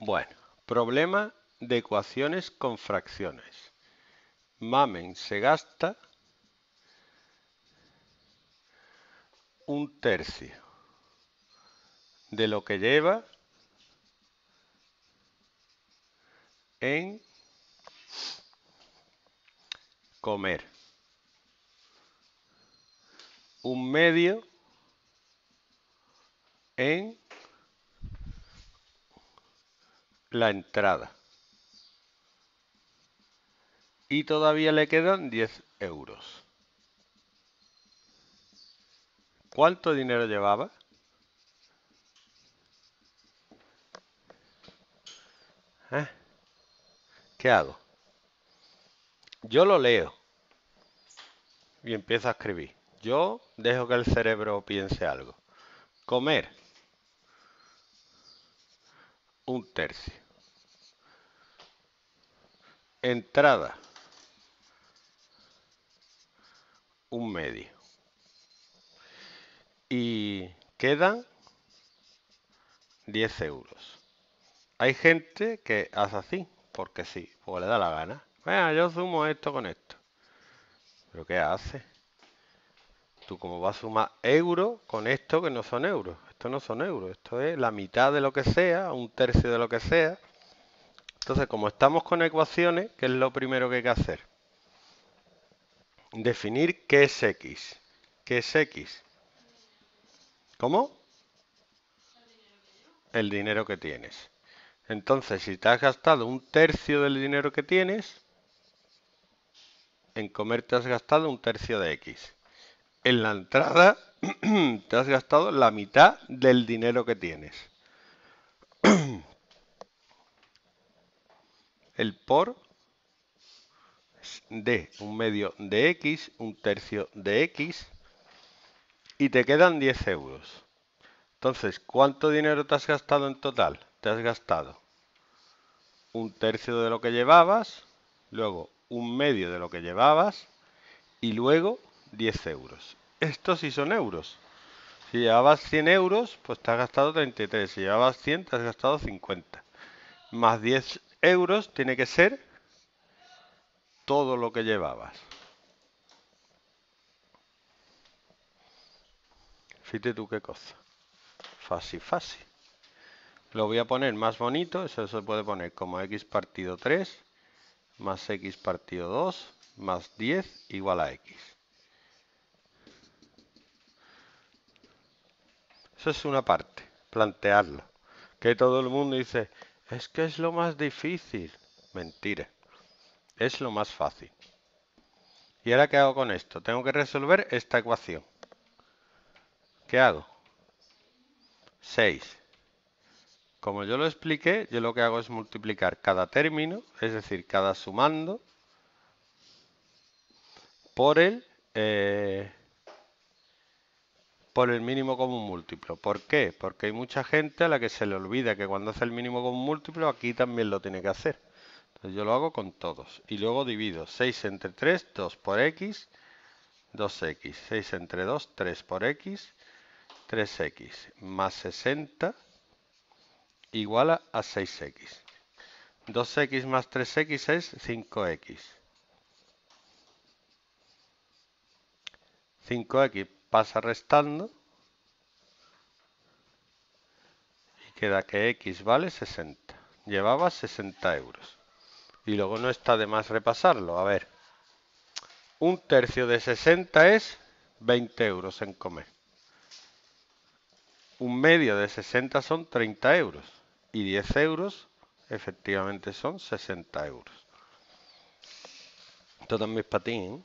Bueno, problema de ecuaciones con fracciones. Mamen se gasta un tercio de lo que lleva en comer. Un medio en la entrada. Y todavía le quedan 10 euros. ¿Cuánto dinero llevaba? ¿Eh? ¿Qué hago? Yo lo leo y empiezo a escribir. Yo dejo que el cerebro piense algo. Comer un tercio. Entrada un medio. Y quedan 10 euros. Hay gente que hace así, porque sí, porque le da la gana. Venga, yo sumo esto con esto. ¿Pero qué hace? Tú como vas a sumar euros con esto que no son euros. Esto no son euros, esto es la mitad de lo que sea, un tercio de lo que sea. Entonces, como estamos con ecuaciones, ¿qué es lo primero que hay que hacer? Definir qué es x. ¿Qué es x? ¿Cómo? El dinero que tienes. Entonces, si te has gastado un tercio del dinero que tienes, en comer te has gastado un tercio de X. En la entrada te has gastado la mitad del dinero que tienes. El por de un medio de X, un tercio de X, y te quedan 10 euros. Entonces, ¿cuánto dinero te has gastado en total? Te has gastado un tercio de lo que llevabas, luego un medio de lo que llevabas y luego 10 euros. Estos sí son euros. Si llevabas 100 euros, pues te has gastado 33. Si llevabas 100, te has gastado 50. Más 10 euros tiene que ser todo lo que llevabas. Fíjate tú qué cosa. Fácil, fácil. Lo voy a poner más bonito. Eso se puede poner como x partido 3 más x partido 2 más 10 igual a x. Es una parte, plantearlo. Que todo el mundo dice, es que es lo más difícil. Mentira, es lo más fácil. ¿Y ahora qué hago con esto? Tengo que resolver esta ecuación. ¿Qué hago? 6 como yo lo expliqué, yo lo que hago es multiplicar cada término, es decir, cada sumando, por el, eh, por el mínimo común múltiplo. ¿Por qué? Porque hay mucha gente a la que se le olvida que cuando hace el mínimo común múltiplo, aquí también lo tiene que hacer. Entonces yo lo hago con todos. Y luego divido 6 entre 3, 2 por x, 2x. 6 entre 2, 3 por x, 3x. Más 60 igual a 6x. 2x más 3x es 5x. 5x pasa restando y queda que x vale 60. Llevaba 60 euros. Y luego no está de más repasarlo. A ver, un tercio de 60 es 20 euros en comer. Un medio de 60 son 30 euros y 10 euros, efectivamente son 60 euros. Esto también es para ti, ¿eh?